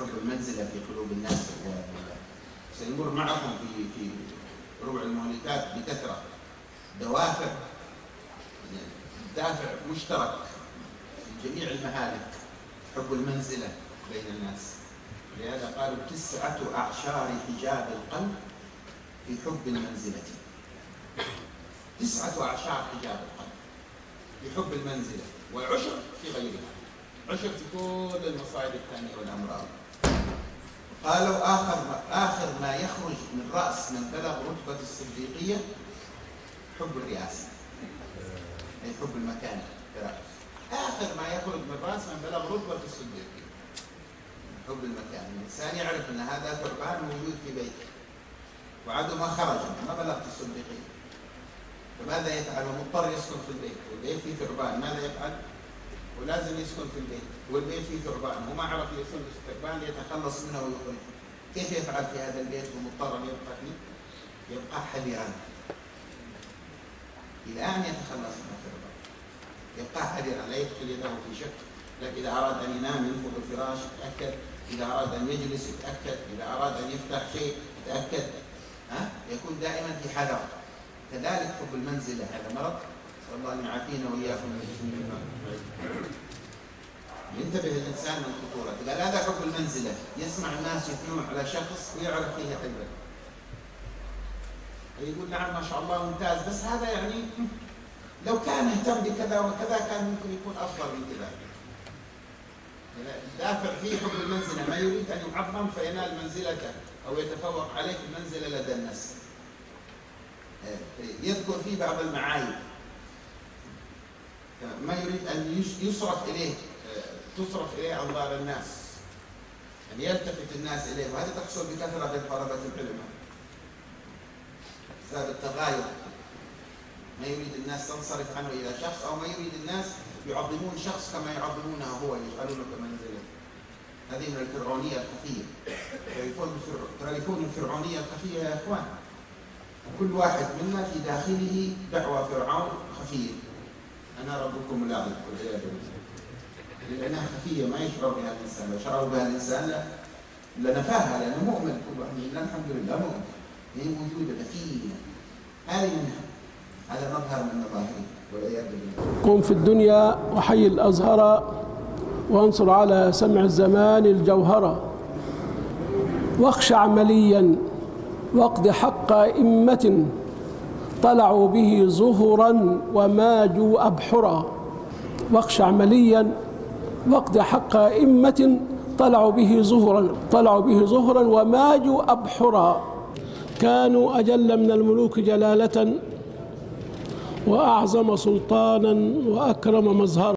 حب المنزلة في قلوب الناس سيمر معكم في في ربع المهلكات بكثرة. دوافع دافع مشترك في جميع المهالك. حب المنزلة بين الناس. لهذا قالوا تسعة أعشار حجاب القلب في حب المنزلة. تسعة أعشار حجاب القلب في حب المنزلة والعشر في غيرها. عشر في كل المصائب الثانية والأمراض. قالوا آخر ما آخر ما يخرج من رأس من بلغ رتبة الصديقية حب الرئاسة. أي حب المكانة آخر ما يخرج من رأس من بلغ رتبة الصديقية. حب المكان. الإنسان يعرف أن هذا ثعبان موجود في بيته. وعدو ما خرج ما بلغت الصديقية. فماذا يفعل؟ مضطر يسكن في البيت. والبيت فيه ثعبان. ماذا يفعل؟ ولازم يسكن في البيت والبيت فيه ثعبان وما عرف في الثعبان ليتخلص منه ويخرجه كيف يفعل في هذا البيت ومضطر يبقى فيه؟ يبقى حذرا إلى أن يتخلص من الثعبان. يبقى حذرا لا يدخل يده في شك لكن إذا أراد أن ينام ينفض الفراش يتأكد. إذا أراد أن يجلس يتأكد. إذا أراد أن يفتح شيء يتأكد. ها؟ يكون دائما في حذر. كذلك حب المنزلة هذا مرض. نسأل الله أن يعافينا وإياكم من ينتبه الإنسان من خطورته قال هذا حب المنزلة يسمع الناس يثنون على شخص ويعرف فيه حبه يقول نعم ما شاء الله ممتاز. بس هذا يعني لو كان يهتم بكذا وكذا كان ممكن يكون أفضل من كذا. دافع فيه حب المنزلة. ما يريد أن يعظم فينال منزلته أو يتفوق عليه في المنزلة لدى الناس. يذكر فيه بعض المعايب. ما يريد أن يصرف إليه تصرف إليه أنظار الناس. أن يلتفت الناس إليه. وهذا تحصل بكثرة بين طلبة العلم. بسبب التغاير. ما يريد الناس تنصرف عنه إلى شخص أو ما يريد الناس يعظمون شخص كما يعظمونه هو يجعلونه كمنزلة. هذه من الفرعونية الخفية. تعرفون الفرعونية الخفية يا إخوان. كل واحد منا في داخله دعوة فرعون خفية. أنا ربكم الأعلى والعياذ بالله. لأنها خفية ما يشعر بها الإنسان. لو شعر بها الإنسان لنفاها لأنه مؤمن. كل واحد منا الحمد لله مؤمن. هي موجودة دفينة هذه منها. هذا مظهر من مظاهرها والعياذ بالله. قم في الدنيا وحي الأزهر وانصر على سمع الزمان الجوهرة واخشع عمليا واقض حق إمة. طلعوا به زهرا وماجوا أبحرا. واخشع عمليا واقض حق إمة طلعوا به زهرا طلعوا به زهرا وماجوا أبحرا. كانوا أجل من الملوك جلالة وأعظم سلطانا وأكرم مظهرا.